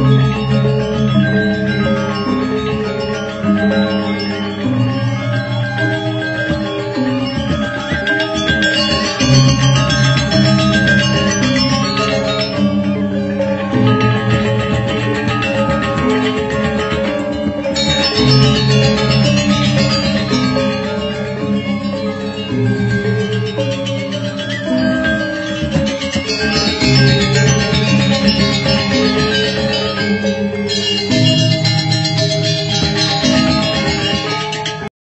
Amen.